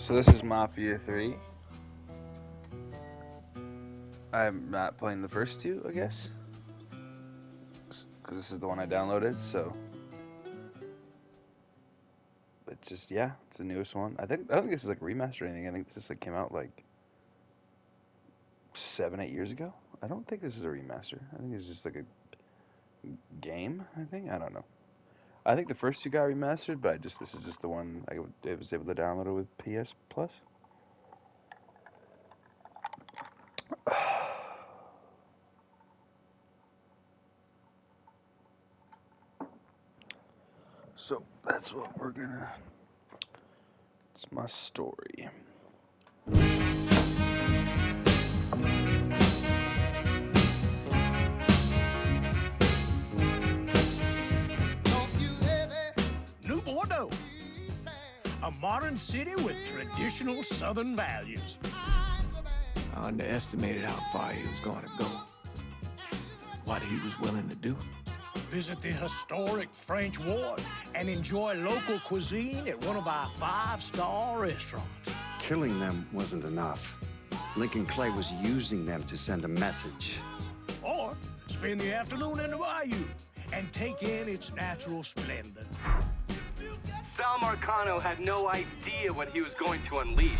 So this is Mafia 3. I'm not playing the first two, I guess. Because this is the one I downloaded, so. But just, yeah, it's the newest one. I think I don't think this is like remaster or anything. I think this like came out like seven, eight years ago. I don't think this is a remaster. I think it's just like a game, I think. I don't know. I think the first two got remastered, but I just this is just the one I was able to download it with PS Plus. So that's what we're gonna. It's my story. A modern city with traditional Southern values. I underestimated how far he was going to go. What he was willing to do. Visit the historic French Ward and enjoy local cuisine at one of our five-star restaurants. Killing them wasn't enough. Lincoln Clay was using them to send a message. Or spend the afternoon in the bayou and take in its natural splendor. Sal Marcano had no idea what he was going to unleash.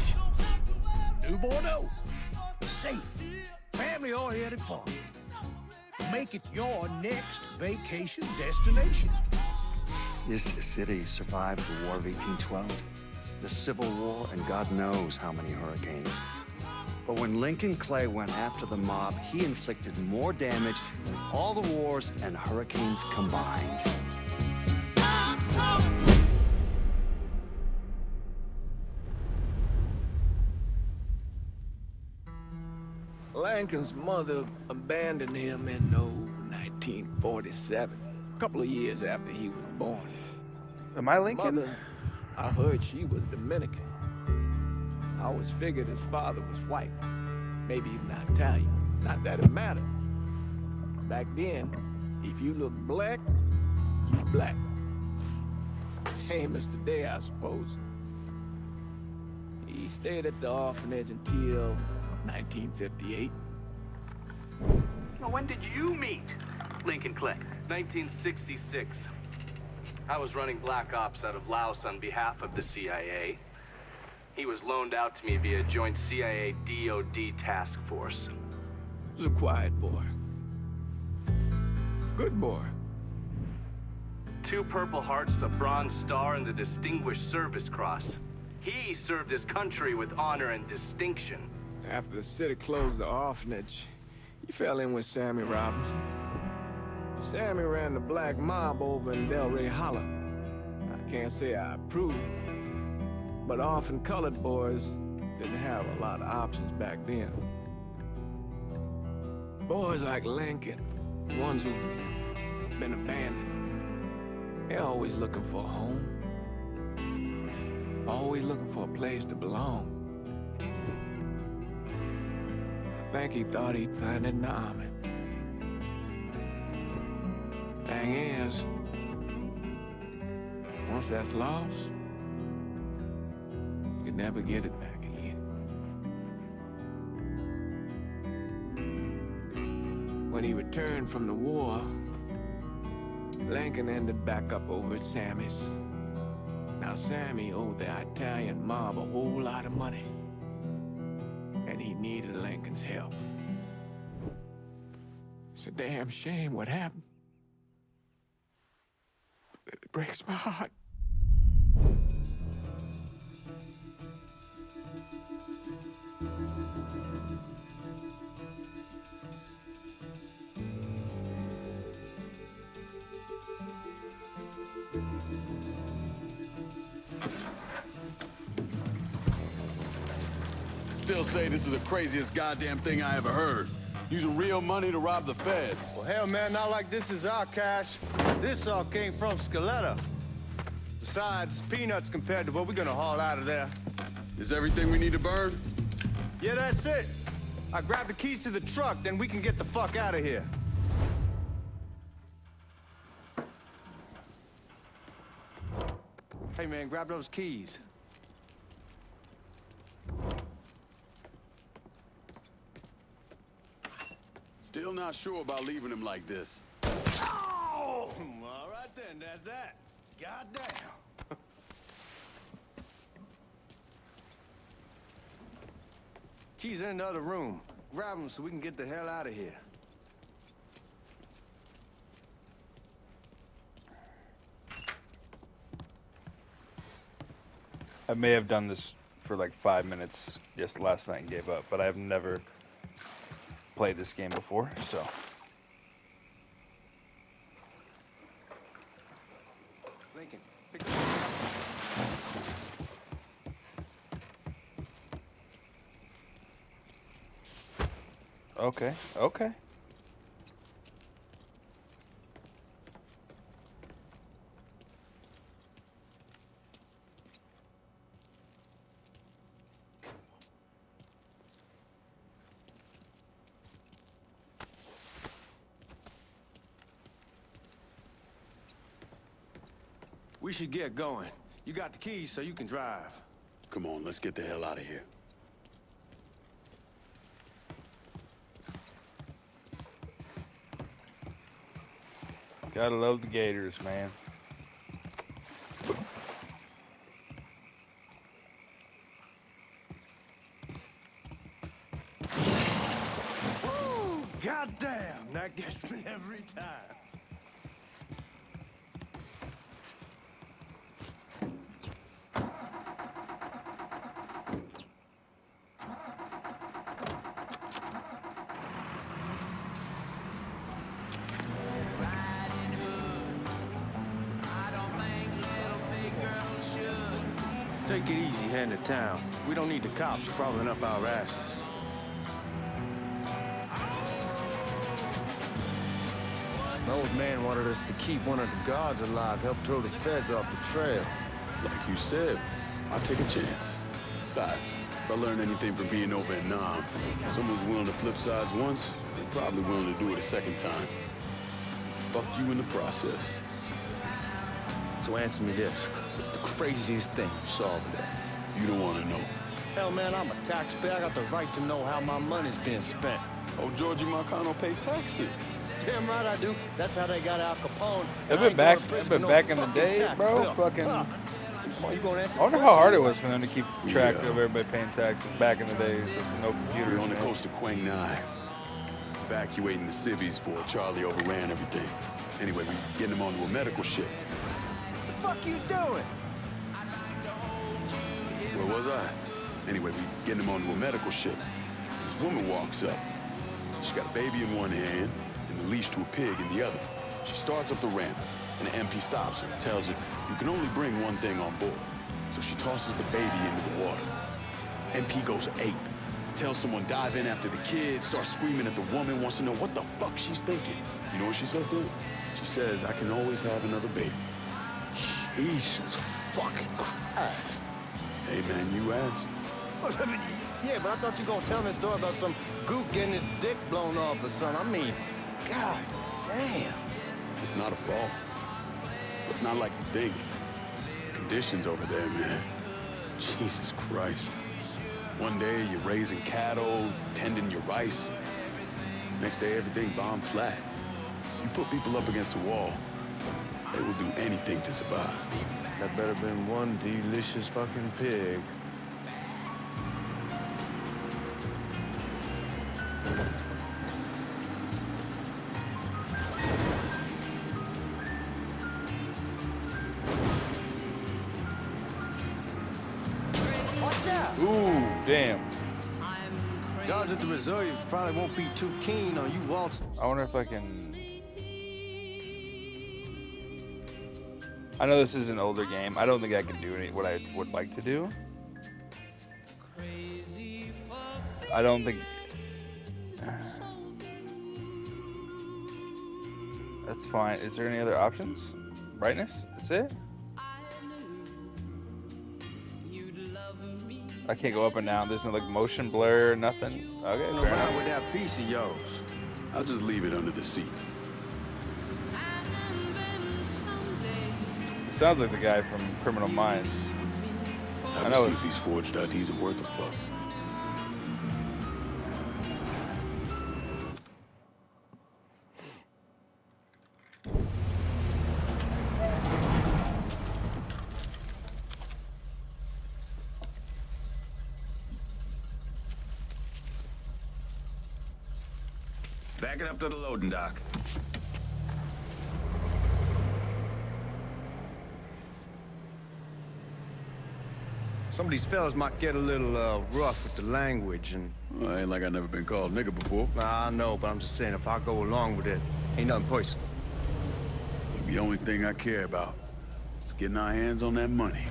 New Bordeaux. Safe, family-oriented fun. Make it your next vacation destination. This city survived the War of 1812, the Civil War, and God knows how many hurricanes. But when Lincoln Clay went after the mob, he inflicted more damage than all the wars and hurricanes combined. Lincoln's mother abandoned him in oh, 1947, a couple of years after he was born. Am I Lincoln? Mother, I heard she was Dominican. I always figured his father was white, maybe even Italian. Not that it mattered. Back then, if you looked black, you black. Same as today, I suppose. He stayed at the orphanage until 1958. Now, when did you meet Lincoln Clay? 1966. I was running Black Ops out of Laos on behalf of the CIA. He was loaned out to me via joint CIA DOD task force. He was a quiet boy. Good boy. Two Purple Hearts, a Bronze Star, and the Distinguished Service Cross. He served his country with honor and distinction. After the city closed the orphanage, he fell in with Sammy Robinson. Sammy ran the black mob over in Delray Hollow. I can't say I approve, but often colored boys didn't have a lot of options back then. Boys like Lincoln, ones who've been abandoned, they're always looking for a home. Always looking for a place to belong. Think he thought he'd find it in the army. Thing is, once that's lost, you can never get it back again. When he returned from the war, Lincoln ended back up over at Sammy's. Now, Sammy owed the Italian mob a whole lot of money. And he needed Lincoln's help. It's a damn shame what happened. It breaks my heart. Craziest goddamn thing I ever heard. Using real money to rob the feds. Well, hell, man, not like this is our cash. This all came from Scaletta. Besides, peanuts compared to what we're gonna haul out of there. Is everything we need to burn? Yeah, that's it. I grab the keys to the truck, then we can get the fuck out of here. Hey, man, grab those keys. Still not sure about leaving him like this. Oh! All right then, that's that. Goddamn. Keys in the other room. Grab them so we can get the hell out of here. I may have done this for like five minutes just last night and gave up, but I've never played this game before, so. Lincoln, pick. Okay, okay. Should get going. You got the keys so you can drive. Come on, let's get the hell out of here. Gotta love the Gators, man. Cops crawling up our asses. The old man wanted us to keep one of the guards alive, help throw the feds off the trail. Like you said, I'll take a chance. Besides, if I learn anything from being over in Nam, someone's willing to flip sides once, they're probably willing to do it a second time. Fuck you in the process. So answer me this. What's the craziest thing you saw over there? You don't want to know. Hell, man, I'm a taxpayer. I got the right to know how my money's being spent. Oh, Giorgi Marcano pays taxes. Damn right I do. That's how they got Al Capone. I've And been back- going to prison I've been for no back in the day, bro. bill. Fucking- Huh. Come on, you gonna answer I wonder how hard it was for them to keep track Yeah. of everybody paying taxes back in the day with no We computers. were on the man. coast of Quang Ngai, evacuating the civvies for Charlie overran everything. Anyway, we getting them onto a medical ship. The fuck you doing? Where was I? Anyway, we getting him onto a medical ship. This woman walks up. She's got a baby in one hand and the leash to a pig in the other. She starts up the ramp, and the MP stops her and tells her, you can only bring one thing on board. So she tosses the baby into the water. MP goes ape. Tells someone dive in after the kid, starts screaming at the woman, wants to know what the fuck she's thinking. You know what she says to him? She says, I can always have another baby. Jesus fucking Christ. Hey man, you asked. Yeah, but I thought you were gonna tell me a story about some gook getting his dick blown off or something. I mean, god damn. It's not a fault. It's not like you think. Conditions over there, man. Jesus Christ. One day you're raising cattle, tending your rice. Next day everything bombed flat. You put people up against the wall, they will do anything to survive. That better been one delicious fucking pig. Ooh, damn. Guards at the reserve probably won't be too keen on you waltzing. I wonder if I can. I know this is an older game. I don't think I can do any what I would like to do. I don't think. That's fine. Is there any other options? Brightness? That's it? I can't go up and down. There's no like motion blur, nothing. Okay, fair around with that piece of yours. I'll just leave it under the seat. It sounds like the guy from Criminal Minds. I know if these forged IDs are worth a fuck. Up to the loading dock. Some of these fellas might get a little uh, rough with the language, and Well, ain't like I never been called nigger before. I know, but I'm just saying if I go along with it, ain't nothing personal. The only thing I care about is getting our hands on that money.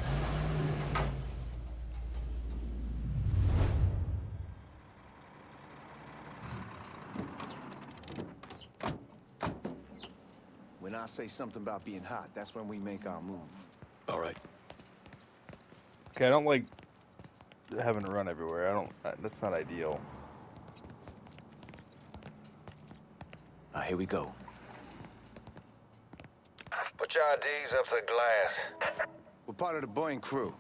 Say something about being hot, that's when we make our move. All right. Okay, I don't like having to run everywhere. I don't. uh, That's not ideal. Now, here we go. Put your IDs up to the glass. We're part of the Boeing crew.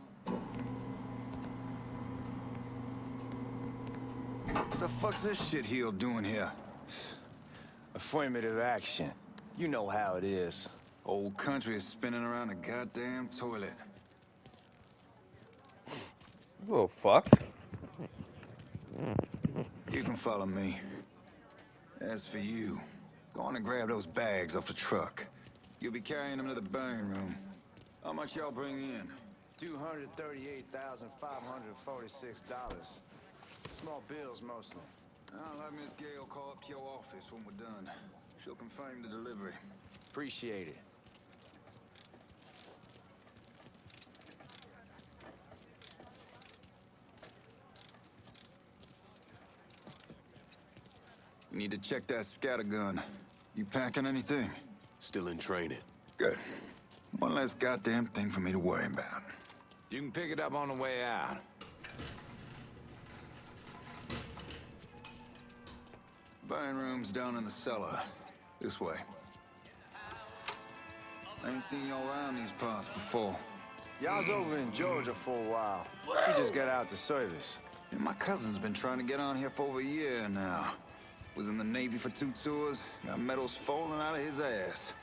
What the fuck's this shitheel doing here? Affirmative action. You know how it is. Old country is spinning around a goddamn toilet. A little fucked. You can follow me. As for you, go on and grab those bags off the truck. You'll be carrying them to the burn room. How much y'all bring in? $238,546. Small bills mostly. I'll have Miss Gale call up to your office when we're done. She'll confirm the delivery. Appreciate it. You need to check that scattergun. You packing anything? Still in training. Good. One less goddamn thing for me to worry about. You can pick it up on the way out. Buying room's down in the cellar. This way. I ain't seen y'all around these parts before. Y'all's over in Georgia for a while. We just got out the service. Yeah, my cousin's been trying to get on here for over a year now. Was in the Navy for two tours, got medals falling out of his ass.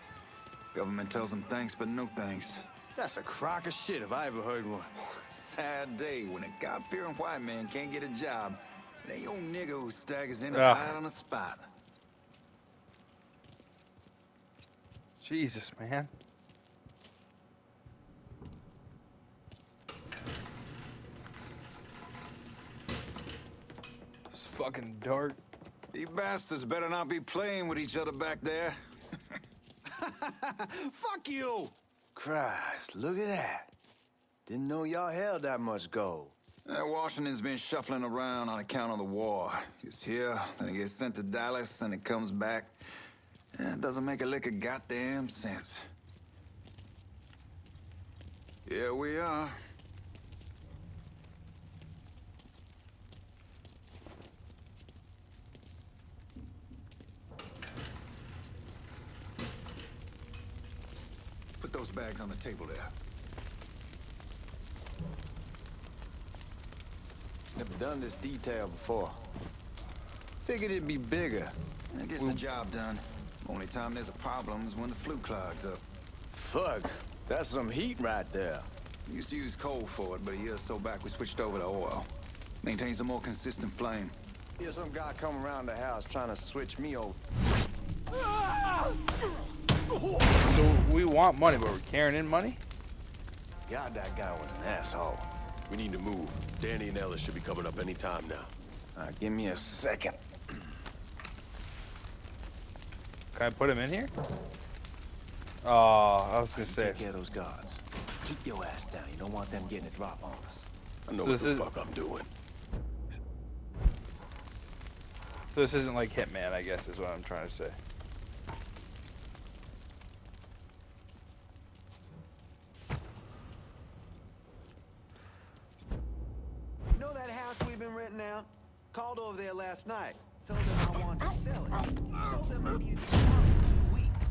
Government tells him thanks, but no thanks. That's a crock of shit if I ever heard one. Sad day when a God-fearing white man can't get a job. And a young nigga who staggers in his ah. Ugh. hide on the spot. Jesus, man. It's fucking dark. You bastards better not be playing with each other back there. Fuck you! Christ, look at that. Didn't know y'all held that much gold. Uh, Washington's been shuffling around on account of the war. It's here, then it gets sent to Dallas, then it comes back. It doesn't make a lick of goddamn sense. Here we are. Put those bags on the table there. Never done this detail before. Figured it'd be bigger. That gets the job done. Only time there's a problem is when the flue clogs up. Fuck, that's some heat right there. We used to use coal for it, but a year or so back we switched over to oil. Maintains a more consistent flame. Here's some guy come around the house trying to switch me over. So we want money, but we're carrying in money? God, that guy was an asshole. We need to move. Danny and Ellis should be coming up any time now. Uh, give me a second. Can I put him in here? Oh, I was gonna say. Take care of those guards. Keep your ass down. You don't want them getting a drop on us. I know So what this the is- fuck I'm doing. So this isn't like Hitman, I guess, is what I'm trying to say. You know that house we've been renting out? Called over there last night. Told them I wanted to sell it. Told them I needed to come in two weeks.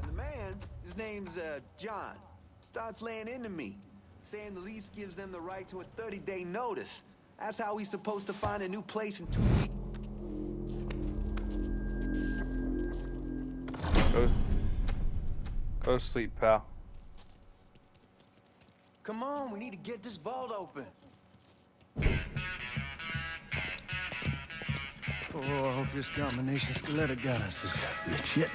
And the man, his name's uh, John, starts laying into me, saying the lease gives them the right to a 30-day notice. That's how he's supposed to find a new place in two weeks. Go, go to sleep, pal. Come on, we need to get this vault open. Oh, I hope this combination Scaletta got us is legit.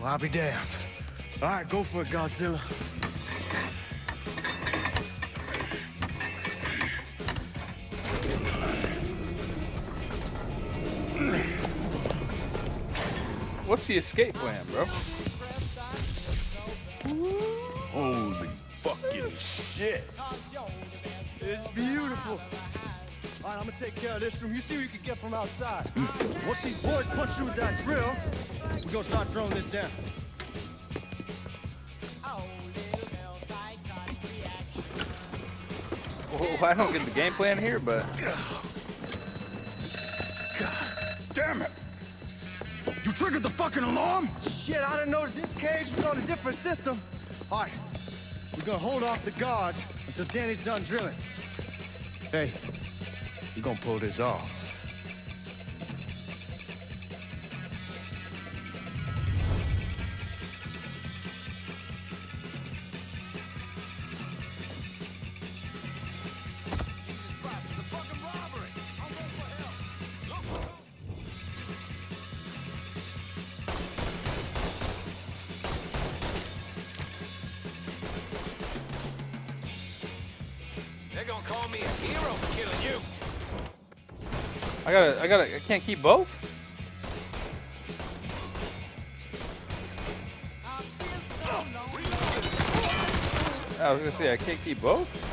Well, I'll be damned. All right, go for it, Godzilla. What's the escape plan, bro? Holy fucking shit. It's beautiful. All right, I'm gonna take care of this room. You see what you can get from outside. Once these boys punch through with that drill, we're gonna start throwing this down. Well, I don't get the game plan here, but God Damn it! You triggered the fucking alarm? Shit, I didn't notice this cage was on a different system. All right, we're gonna hold off the guards until Danny's done drilling. Hey, you're gonna pull this off. Call me a hero for killing you. I gotta, I gotta, I can't keep both. I was gonna say I can't keep both.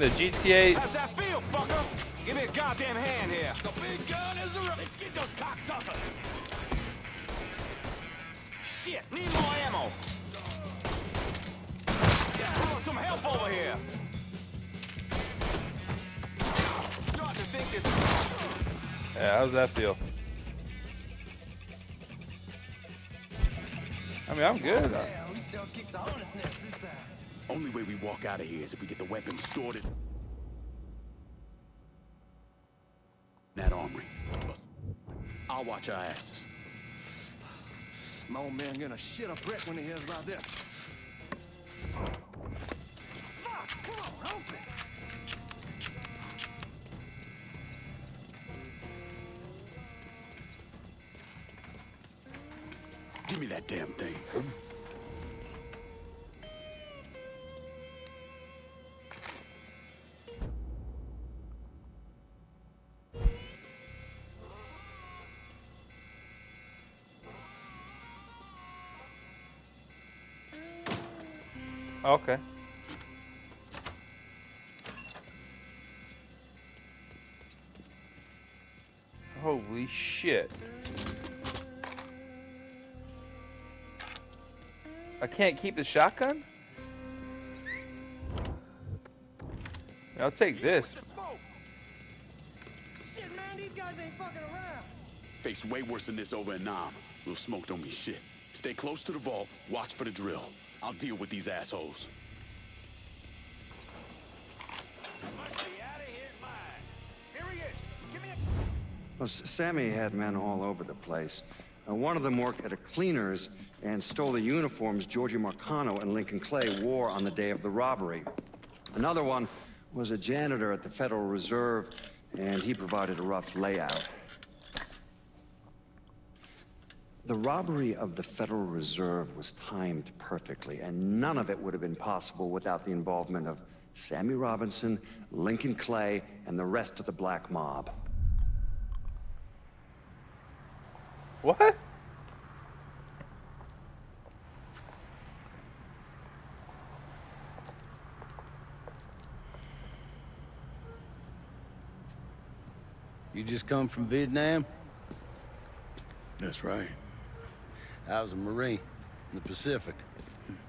The GTA? How's that feel, fucker? Give me a goddamn hand here. The big gun is around. Let's get those cocksuckers. Shit, need more ammo. I some help over here. Start to think this. Yeah, how's that feel? In that armory. I'll watch our asses. My old man gonna shit a brick when he hears about this. Fuck, come on, open. Give me that damn thing. Okay. Holy shit. I can't keep the shotgun? I'll take this. Shit, man, these guys ain't fucking around. Faced way worse than this over in Nam. Little smoke don't mean shit. Stay close to the vault, watch for the drill. I'll deal with these assholes. Well, Sammy had men all over the place. Uh, one of them worked at a cleaner's and stole the uniforms Giorgi Marcano and Lincoln Clay wore on the day of the robbery. Another one was a janitor at the Federal Reserve, and he provided a rough layout. The robbery of the Federal Reserve was timed perfectly, and none of it would have been possible without the involvement of Sammy Robinson, Lincoln Clay, and the rest of the black mob. What? You just come from Vietnam? That's right. I was a Marine in the Pacific.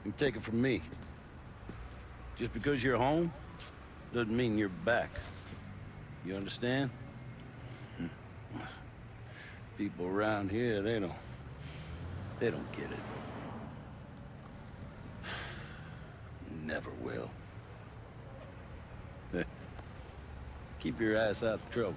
You take it from me. Just because you're home doesn't mean you're back. You understand? People around here, they don't... They don't get it. Never will. Keep your ass out of trouble.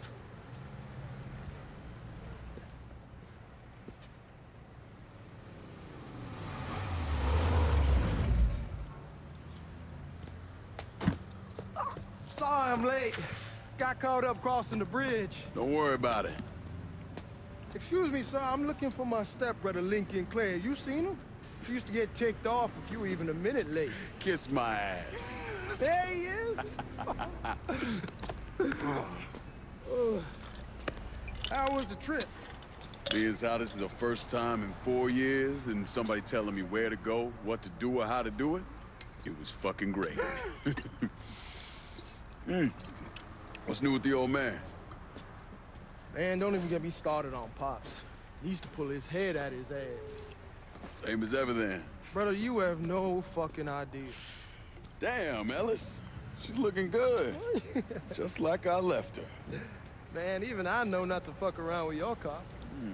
Sorry I'm late. Got caught up crossing the bridge. Don't worry about it. Excuse me, sir. I'm looking for my stepbrother, Lincoln Clay. You seen him? He used to get ticked off if you were even a minute late. Kiss my ass. There he is. How was the trip? Being how this is the first time in four years and somebody telling me where to go, what to do, or how to do it, it was fucking great. Hmm. What's new with the old man? Man, don't even get me started on Pops. He used to pull his head out of his ass. Same as ever then. Brother, you have no fucking idea. Damn, Ellis. She's looking good. Just like I left her. Man, even I know not to fuck around with your car. Hmm.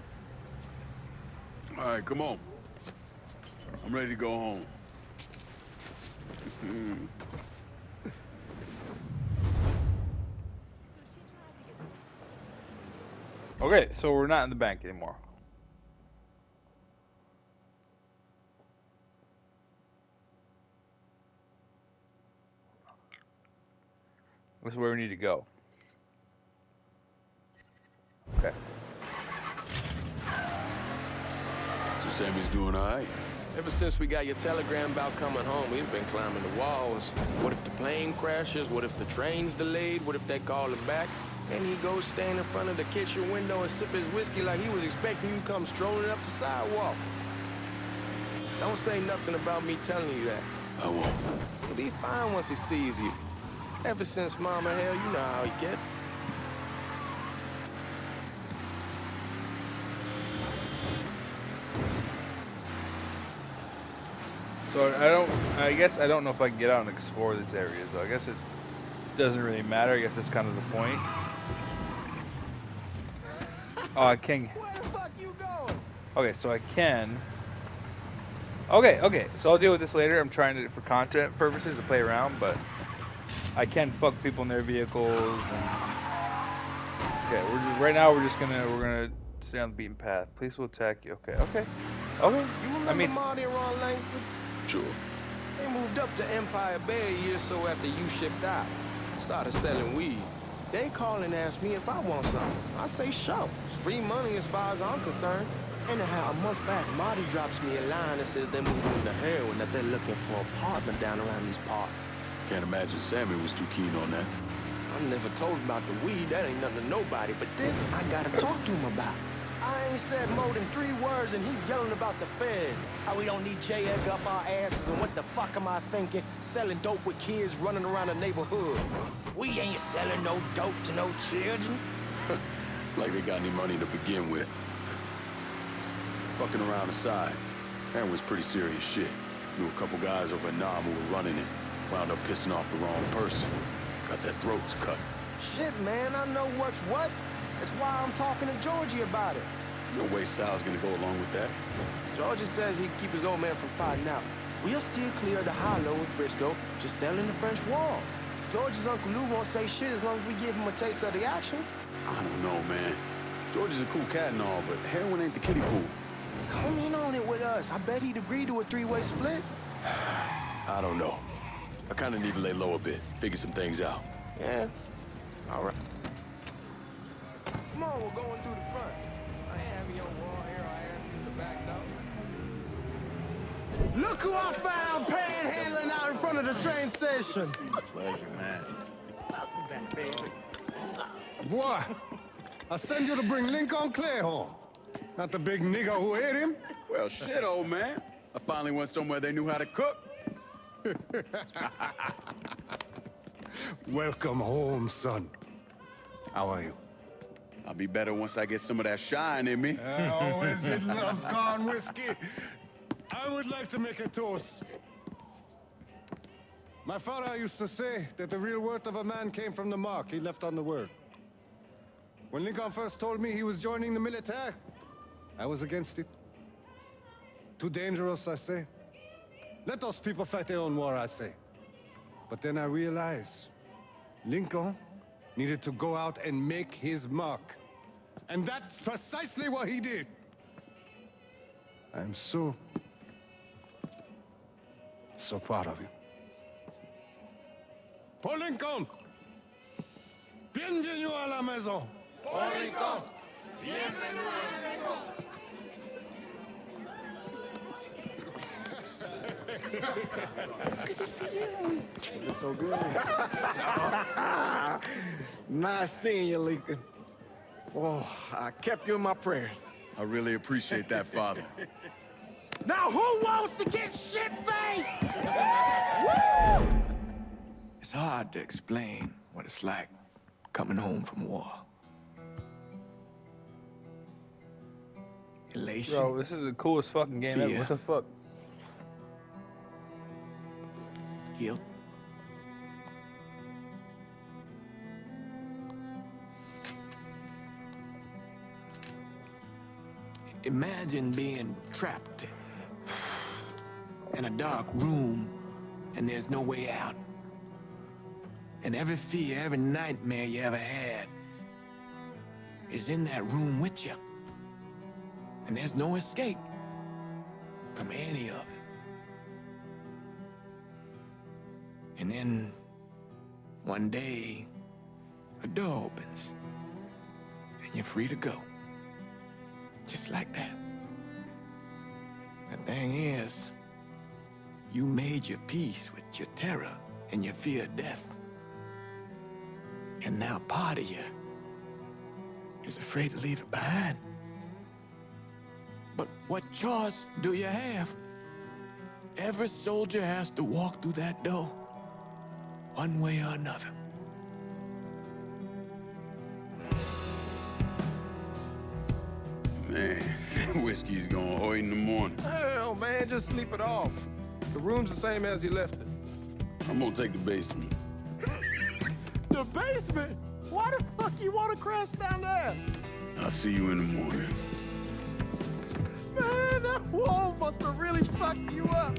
All right, come on. I'm ready to go home. Hmm. Okay, so we're not in the bank anymore. This is where we need to go. Okay. So Sammy's doing all right. Ever since we got your telegram about coming home, we've been climbing the walls. What if the plane crashes? What if the train's delayed? What if they call him back? And he goes stand in front of the kitchen window and sip his whiskey like he was expecting you to come strolling up the sidewalk. Don't say nothing about me telling you that. I won't. He'll be fine once he sees you. Ever since Mama Hell, you know how he gets. So I don't. I guess I don't know if I can get out and explore this area. So I guess it doesn't really matter. I guess that's kind of the point. Oh, I can. Where the fuck you going? Okay, so I can. Okay, okay. So I'll deal with this later. I'm trying to for content purposes to play around, but I can fuck people in their vehicles. And... Okay, we're just, right now we're just gonna we're gonna stay on the beaten path. Police will attack you. Okay, okay, okay. You remember I mean, Marty and Ron Langford? Sure. They moved up to Empire Bay a year or so after you shipped out. Started selling weed. They call and ask me if I want some. I say sure. It's free money as far as I'm concerned. Anyhow, a month back, Marty drops me a line that says they're moving into heroin, that they're looking for a partner down around these parts. Can't imagine Sammy was too keen on that. I'm never told about the weed, that ain't nothing to nobody, but this I gotta talk to him about. I ain't said more than three words and he's yelling about the feds. How we don't need J. Edgar up our asses and what the fuck am I thinking? Selling dope with kids running around the neighborhood. We ain't selling no dope to no children. Like they got any money to begin with. Fucking around aside, that was pretty serious shit. Knew a couple guys over in Nam who were running it. Wound up pissing off the wrong person. Got their throats cut. Shit, man, I know what's what. That's why I'm talking to Giorgi about it. There's no way Sal's gonna go along with that. Georgie says he'd keep his old man from fighting out. We'll steer clear of the hollow in Frisco, just selling the French Ward. George's Uncle Lou won't say shit as long as we give him a taste of the action. I don't know, man. George is a cool cat and all, but heroin ain't the kiddie pool. Come in on it with us. I bet he'd agree to a three-way split. I don't know. I kinda need to lay low a bit, figure some things out. Yeah. All right. Come on, we're going through the front. I ain't having your wall here. I ask you to back up. Look who I found panhandling out in front of the train station. Pleasure, man. Welcome back, baby. Boy, I send you to bring Lincoln Clay home. Not the big nigga who ate him. Well, shit, old man. I finally went somewhere they knew how to cook. Welcome home, son. How are you? I'll be better once I get some of that shine in me. I always did love corn whiskey. I would like to make a toast. My father used to say that the real worth of a man came from the mark he left on the world. When Lincoln first told me he was joining the military, I was against it. Too dangerous, I say. Let those people fight their own war, I say. But then I realized Lincoln needed to go out and make his mark. And that's precisely what he did. I am so, so proud of you. Paul Lincoln! Bienvenue à la maison! Paul Lincoln! Bienvenue à la maison! Good to see you. You look so good. nice seeing you, Lincoln. Oh, I kept you in my prayers. I really appreciate that, Father. Now who wants to get shit-faced? Woo! It's hard to explain what it's like coming home from war. Elation. Bro, this is the coolest fucking game ever. What the fuck? Guilt. Imagine being trapped in a dark room and there's no way out. And every fear, every nightmare you ever had is in that room with you. And there's no escape from any of it. And then one day, a door opens and you're free to go. Just like that. The thing is, you made your peace with your terror and your fear of death. And now part of you is afraid to leave it behind. But what choice do you have? Every soldier has to walk through that door, one way or another. Whiskey's gonna hoy in the morning. Hell, man, just sleep it off. The room's the same as you left it. I'm gonna take the basement. The basement? Why the fuck you want to crash down there? I'll see you in the morning. Man, that wall must have really fucked you up.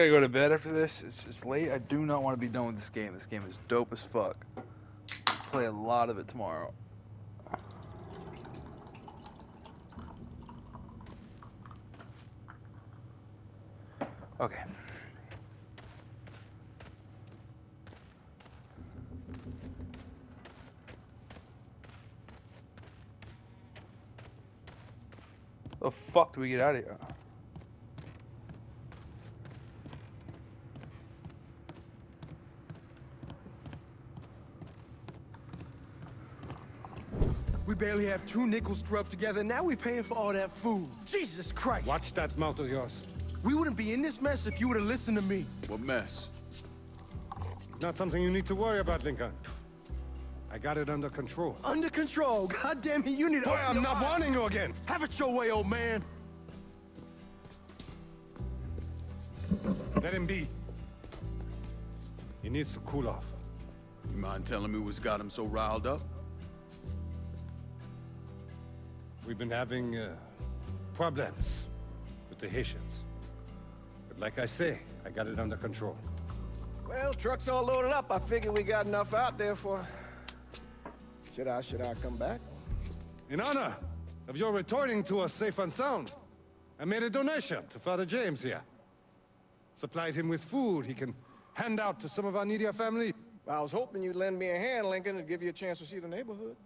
Gotta go to bed after this. It's, it's late. I do not want to be done with this game. This game is dope as fuck. Play a lot of it tomorrow. Okay. The fuck do we get out of here? Barely have two nickels to rub together. Now we're paying for all that food. Jesus Christ. Watch that mouth of yours. We wouldn't be in this mess if you would have listened to me. What mess? Not something you need to worry about, Lincoln. I got it under control. Under control. God damn it, you need to Boy, I'm not eyes. warning you again. Have it your way, old man. Let him be. He needs to cool off. You mind telling me what's got him so riled up? We've been having uh, problems with the Haitians. But like I say, I got it under control. Well, truck's all loaded up. I figure we got enough out there for... Should I, should I come back? In honor of your returning to us safe and sound, I made a donation to Father James here. Supplied him with food he can hand out to some of our needier family. I was hoping you'd lend me a hand, Lincoln, and give you a chance to see the neighborhood.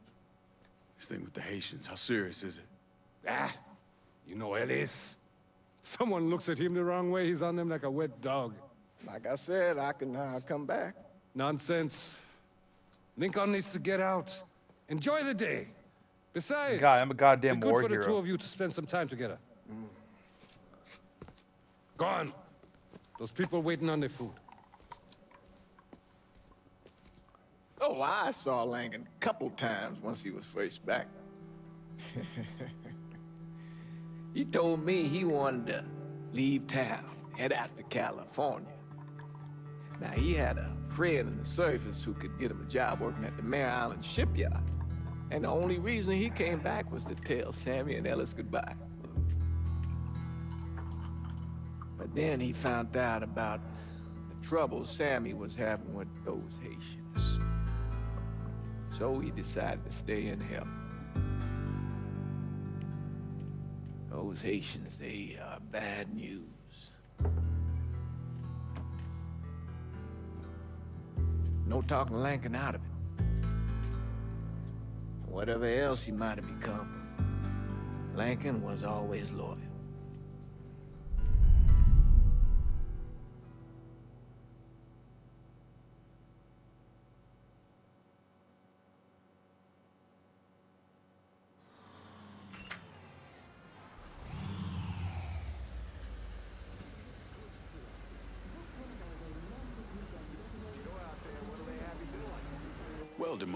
This thing with the Haitians, how serious is it? Ah, you know Ellis. Someone looks at him the wrong way, he's on them like a wet dog. Like I said, I can uh, come back. Nonsense. Lincoln needs to get out. Enjoy the day. Besides, God, I'm a goddamn good war for the two of you to spend some time together. Go on. Those people waiting on their food. Oh, I saw Lincoln a couple times once he was first back. he told me he wanted to leave town, head out to California. Now, he had a friend in the service who could get him a job working at the Mare Island shipyard. And the only reason he came back was to tell Sammy and Ellis goodbye. But then he found out about the trouble Sammy was having with those Haitians. So he decided to stay and help. Those Haitians, they are bad news. No talking Lincoln out of it. Whatever else he might have become, Lincoln was always loyal.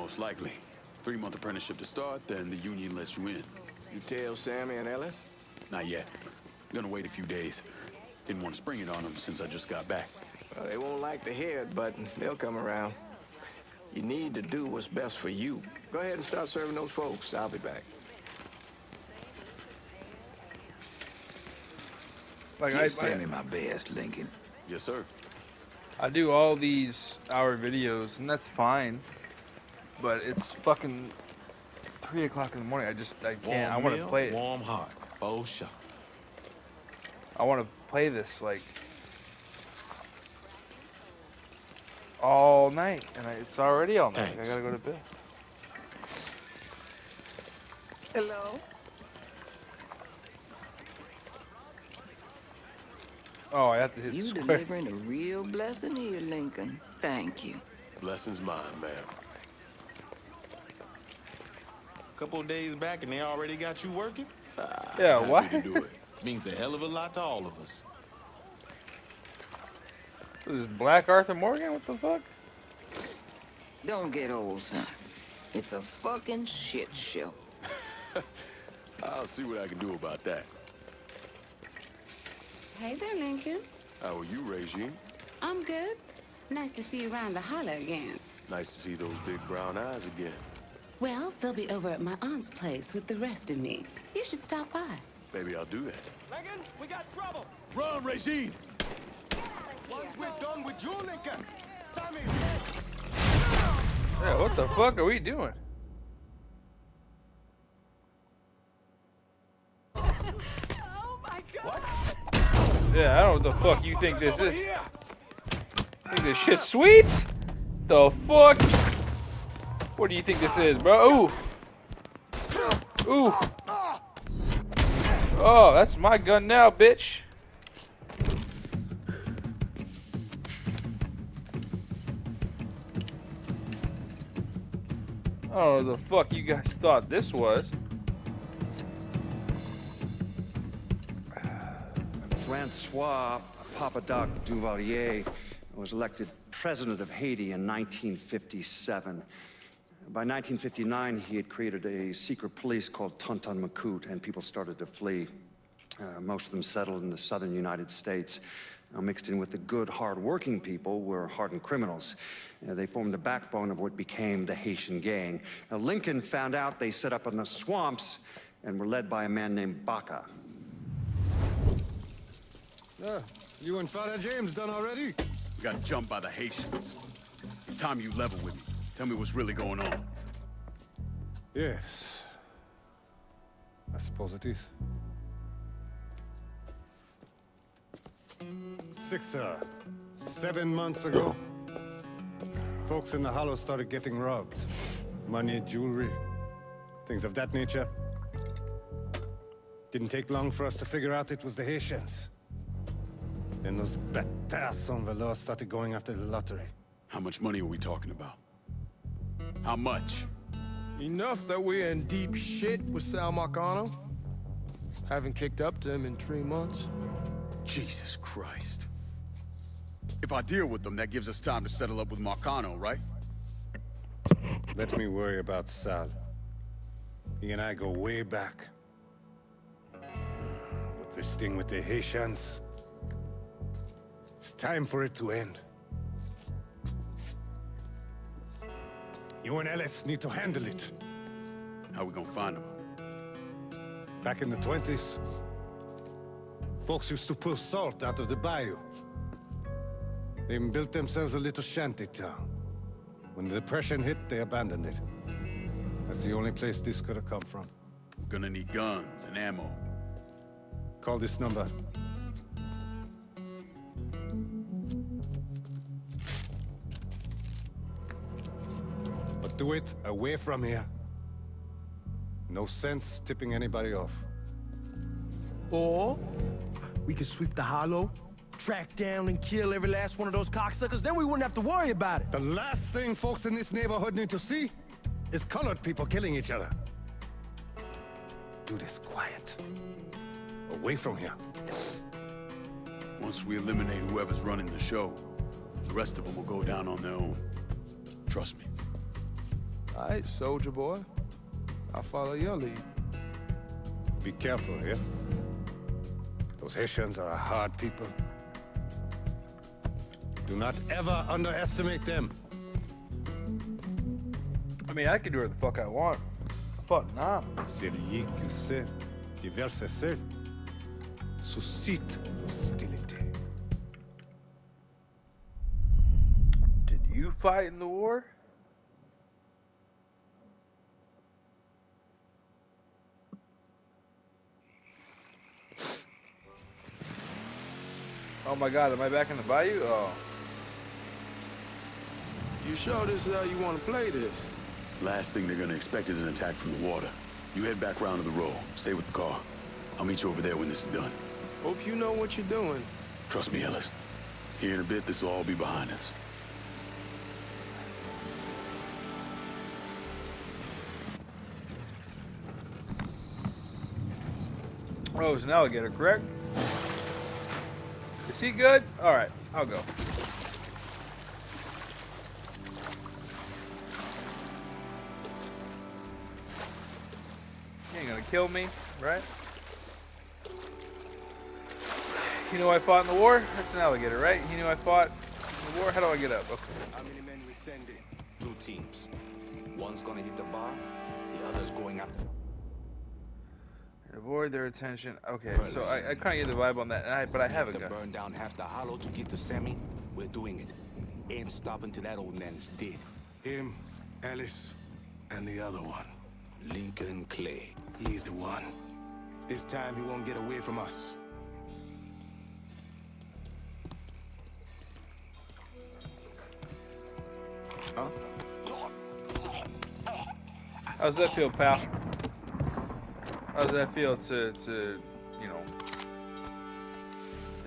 Most likely. Three-month apprenticeship to start, then the union lets you in. You tell Sammy and Ellis? Not yet. Gonna wait a few days. Didn't want to spring it on them since I just got back. Well, they won't like to hear it, but they'll come around. You need to do what's best for you. Go ahead and start serving those folks. I'll be back. Like Give I, Sammy my best, Lincoln. Yes, sir. I do all these hour videos, and that's fine. But it's fucking three o'clock in the morning. I just I can't. I want to play it. Warm heart. Oh, sure. I want to play this like all night, and I, it's already all night. Thanks. I gotta go to bed. Hello? Oh, I have to hit You square. delivering a real blessing here, Lincoln. Thank you. Blessings mine, ma'am. Couple of days back and they already got you working? Ah, Yeah, happy what? to do it. Means a hell of a lot to all of us. This is Black Arthur Morgan. What the fuck? Don't get old, son. It's a fucking shit show. I'll see what I can do about that. Hey there, Lincoln. How are you, Regine? I'm good. Nice to see you around the holler again. Nice to see those big brown eyes again. Well, they'll be over at my aunt's place with the rest of me. You should stop by. Maybe I'll do that. Lincoln, we got trouble. Run, Regine! Once we're done with you, Lincoln, Sammy's Yeah, what the fuck are we doing? Oh my god. Yeah, I don't know what the fuck you think this is. Think this shit sweet? The fuck? What do you think this is, bro? Ooh. Ooh. Oh, that's my gun now, bitch. I don't know the fuck you guys thought this was. Francois Papa Doc Duvalier was elected president of Haiti in 1957. By 1959, he had created a secret police called Tonton Macoute, and people started to flee. Uh, most of them settled in the southern United States. Now, mixed in with the good, hard-working people were hardened criminals. Uh, they formed the backbone of what became the Haitian Gang. Now, Lincoln found out they set up in the swamps and were led by a man named Baka. Yeah, you and Father James done already? We got jumped by the Haitians. It's time you level with me. Tell me what's really going on. Yes. I suppose it is. Six, uh, seven months ago, folks in the Hollow started getting robbed. Money, jewelry, things of that nature. Didn't take long for us to figure out it was the Haitians. Then those bâtards on Velour started going after the lottery. How much money are we talking about? How much? Enough that we're in deep shit with Sal Marcano. Haven't kicked up to him in three months. Jesus Christ. If I deal with them, that gives us time to settle up with Marcano, right? Let me worry about Sal. He and I go way back. But this thing with the Haitians... It's time for it to end. You and Ellis need to handle it. How we gonna find them? Back in the 20s, folks used to pull salt out of the bayou. They even built themselves a little shanty town. When the Depression hit, they abandoned it. That's the only place this could have come from. We're Gonna need guns and ammo. Call this number. Do it away from here. No sense tipping anybody off. Or we could sweep the hollow, track down and kill every last one of those cocksuckers, then we wouldn't have to worry about it. The last thing folks in this neighborhood need to see is colored people killing each other. Do this quiet. Away from here. Once we eliminate whoever's running the show, the rest of them will go down on their own. Trust me. All right, soldier boy. I'll follow your lead. Be careful here. Those Haitians are a hard people. Do not ever underestimate them. I mean, I can do whatever the fuck I want. Fuck nah. Celui qui sait diverse sait suscite hostilité. Did you fight in the war? Oh my god, am I back in the bayou? Oh. You sure this is how you want to play this? Last thing they're gonna expect is an attack from the water. You head back round to the row. Stay with the car. I'll meet you over there when this is done. Hope you know what you're doing. Trust me, Ellis. Here in a bit, this will all be behind us. Oh, it's an alligator, correct? Is he good? Alright, I'll go. He ain't gonna kill me, right? You know I fought in the war? That's an alligator, right? You know I fought in the war? How do I get up? Okay. How many men we sending? Two teams. One's gonna hit the bar, the other's going after. Avoid their attention. Okay, so I, I kind of get the vibe on that, and I, but I have a to gun. burn down half the hollow to get to Sammy. We're doing it. Ain't stopping till that old man is dead. Him, Ellis, and the other one. Lincoln Clay. He's the one. This time he won't get away from us. Huh? How's that feel, pal? How's that feel to, to, you know?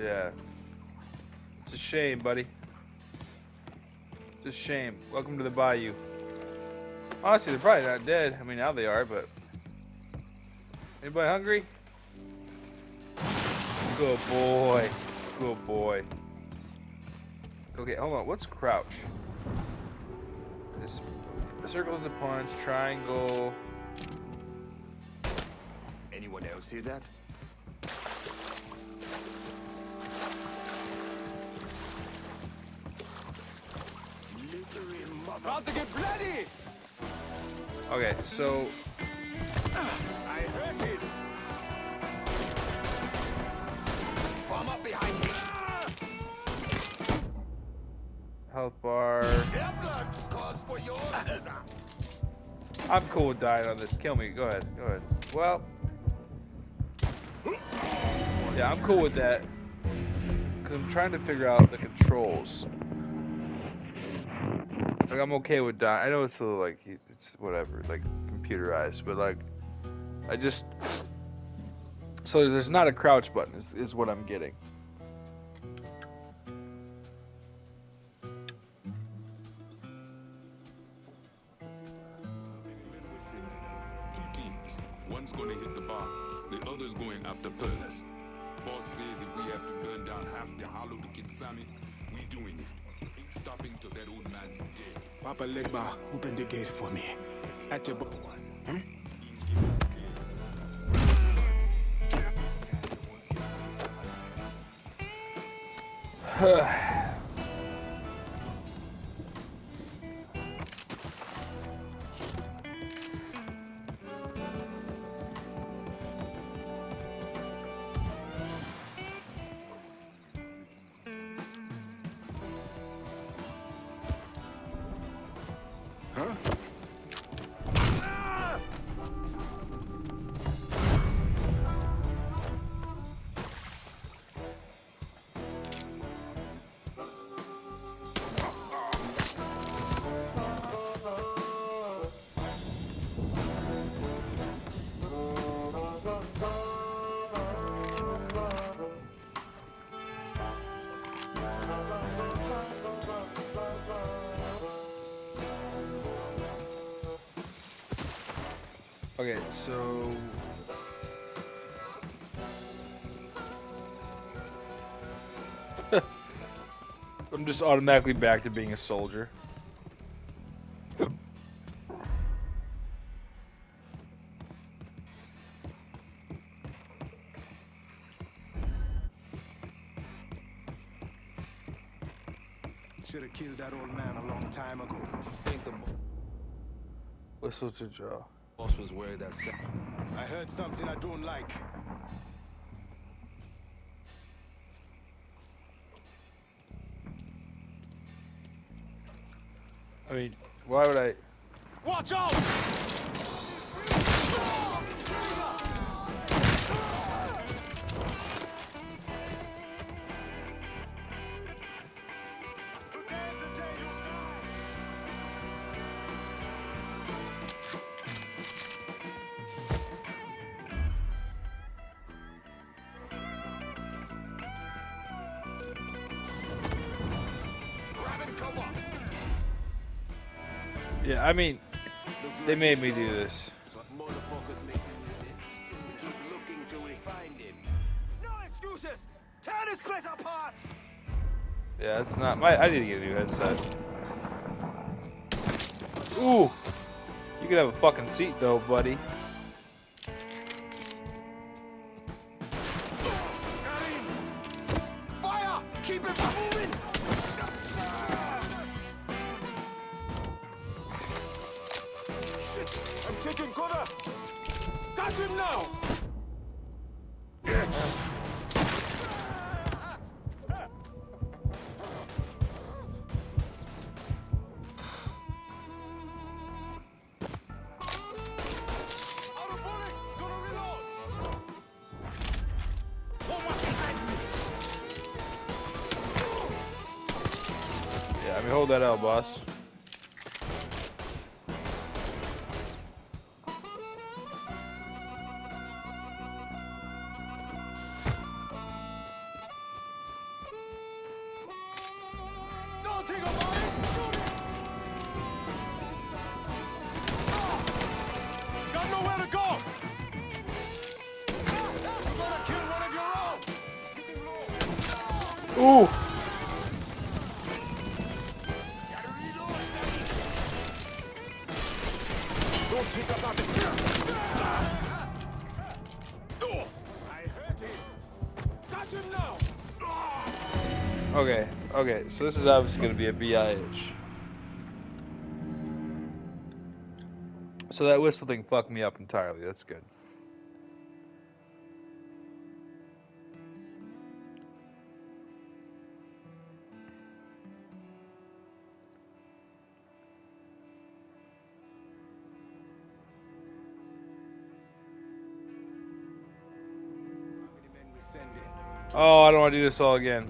Yeah. It's a shame, buddy. It's a shame. Welcome to the Bayou. Honestly, they're probably not dead. I mean, now they are, but. Anybody hungry? Good boy. Good boy. Okay, hold on. What's crouch? This circle is a punch, triangle. Anyone else hear that? Slippery mother. To get bloody! Okay, so. I hurt it! Up behind me! Health bar. Ah. I'm cool dying on this. Kill me. Go ahead. Go ahead. Well. Yeah, I'm cool with that. Because I'm trying to figure out the controls. Like, I'm okay with dying. I know it's a little, like, it's whatever, like, computerized, but, like, I just. So there's not a crouch button, is, is what I'm getting. At your book just automatically back to being a soldier. Should have killed that old man a long time ago. Think the Whistle to draw. boss was worried that I heard something I don't like. I mean, why would I? Watch out! They made me do this. Tear this place apart! Yeah, that's not my. I need to get a new headset. Ooh, you could have a fucking seat though, buddy. Hold that out, boss. Okay, so this is obviously going to be a BIH. So that whistle thing fucked me up entirely. That's good. Oh, I don't want to do this all again.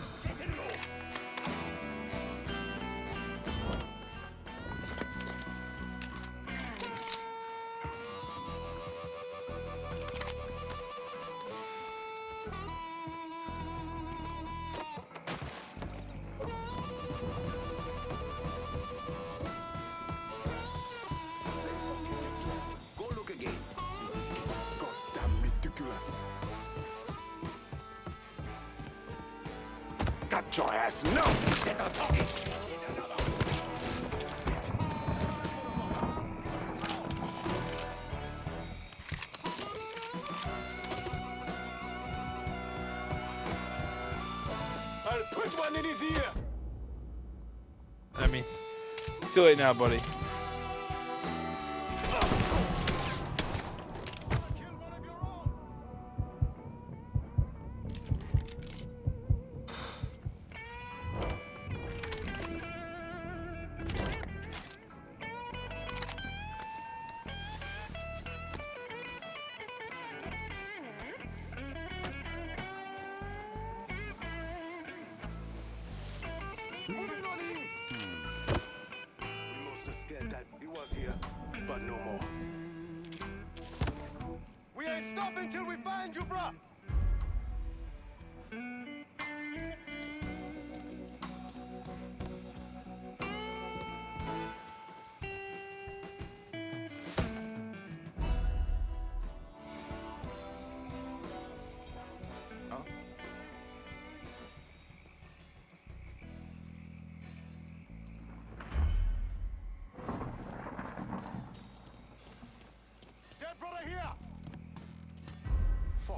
it now, buddy.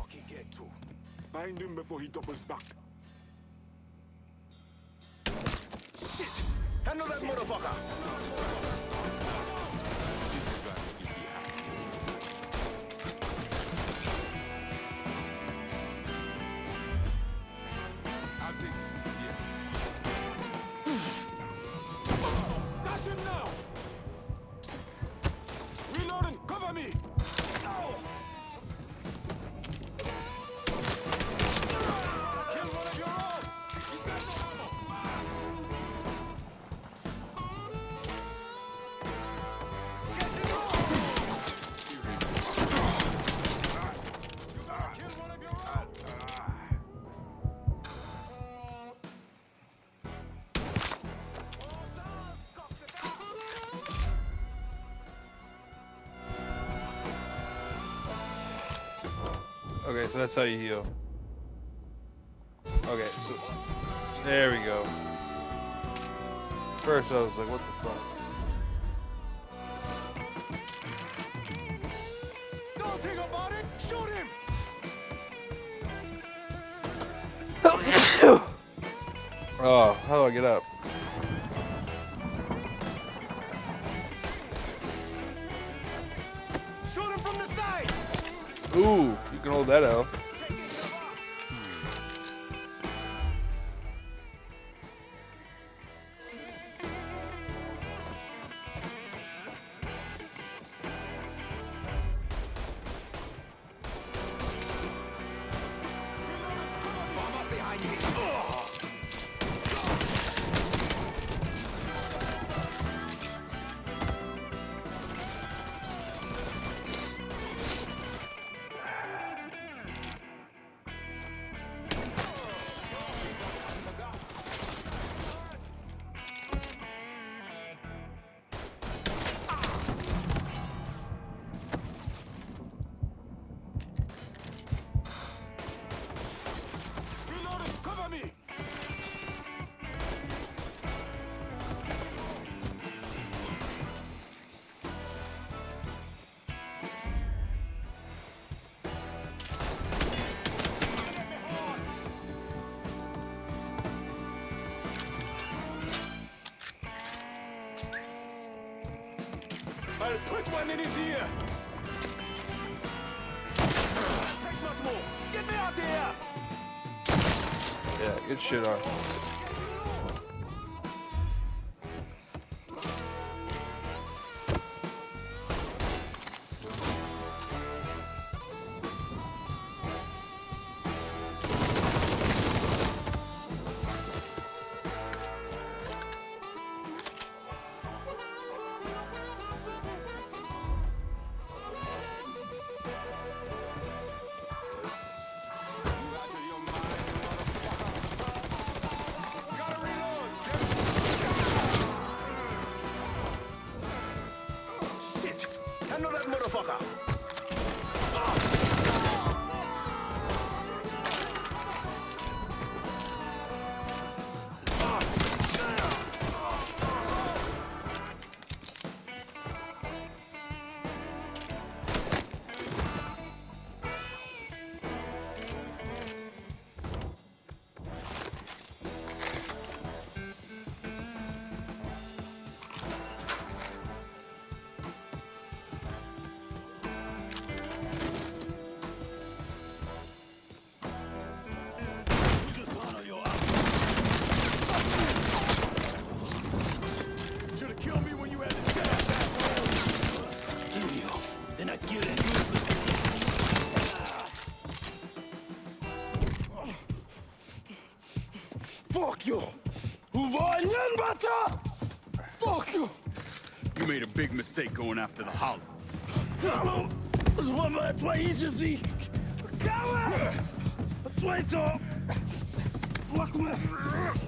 get to? Find him before he doubles back. so that's how you heal. Okay, so... There we go. First I was like, what the fuck? Ear. Take much more. Get me out here. Yeah, good shit on. Fuck you! Uvayan bata! Fuck you! You made a big mistake going after the Hollow. Hallo! Złamałem twoje życie! Kałę! Twoje to! Łakmy!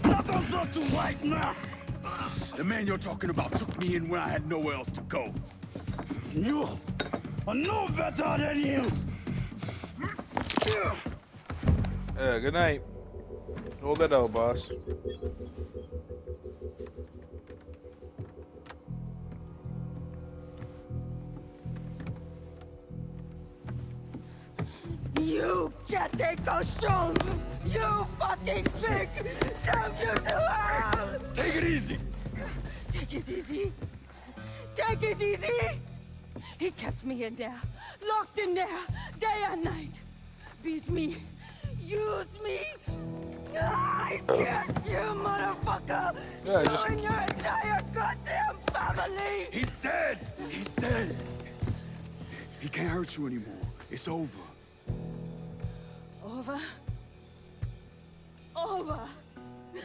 Na to co tu white now! The man you're talking about took me in when I had nowhere else to go. You are no better than you! Yeah, good night. Hold that L, boss. You can't take those stones! You fucking pig! Damn you to hell! Take it easy! Take it easy! Take it easy! He kept me in there, locked in there, day and night. Beat me, use me. I oh. guess you, motherfucker! Yeah, just- and your entire goddamn family! He's dead! He's dead! He can't hurt you anymore. It's over. Over? Over!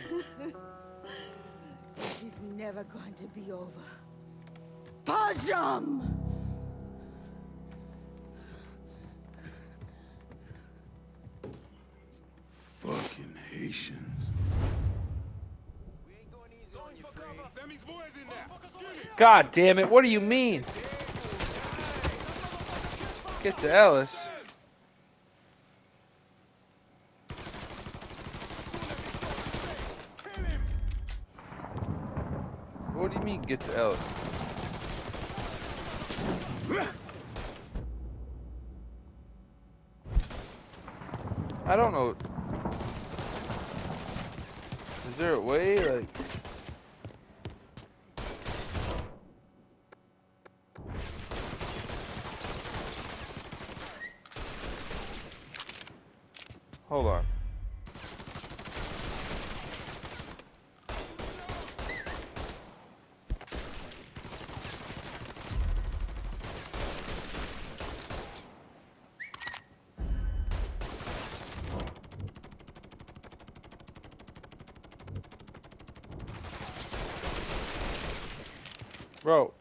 He's never going to be over. Pajam! God damn it, what do you mean? Get to Ellis. What do you mean get to Ellis? I don't know. There a way? Like Hold on. Bro.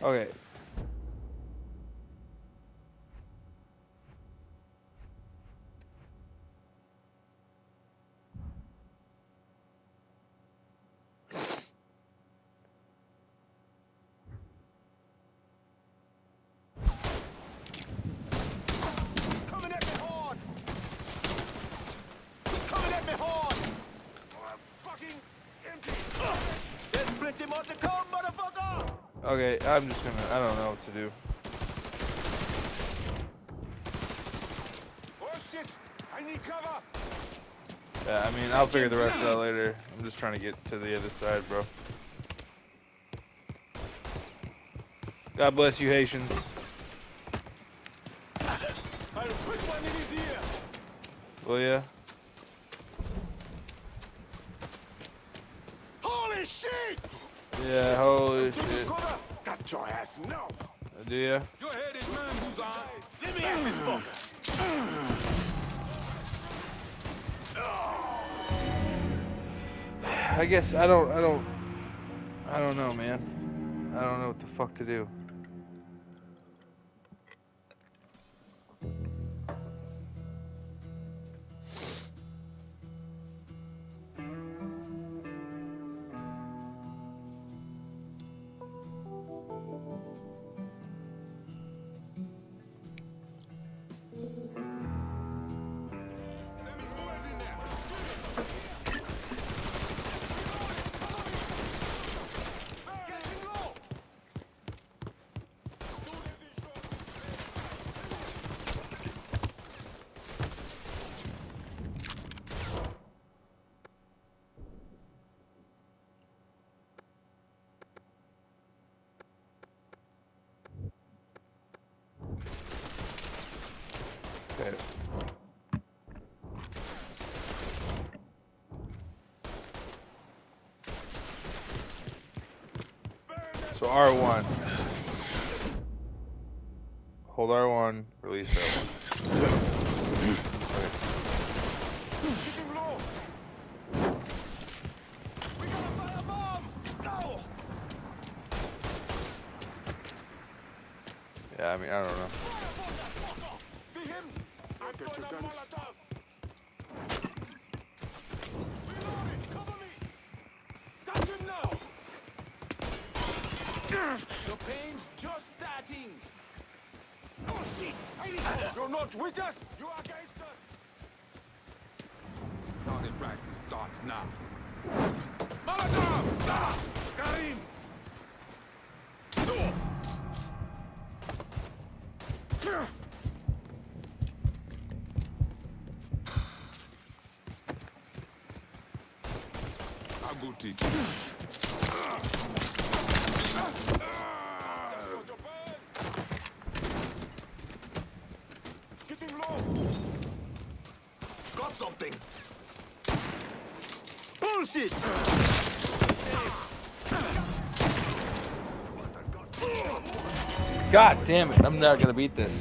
Okay. He's coming at me hard! He's coming at me hard! Oh, fucking Okay, I'm just gonna. I don't know what to do. Oh shit! I need cover! Yeah, I mean, I'll figure the rest out later. I'm just trying to get to the other side, bro. God bless you, Haitians. I'll put one in his ear! Will ya? Holy shit! Yeah, holy shit. Your! Do ya? Your head is who's. Let me have this fucker! I guess I don't. I don't. I don't know, man. I don't know what the fuck to do. So R1. Hold R1, release R1. I'll go take you. Getting low! Got something! Bullshit! God damn it, I'm not gonna beat this.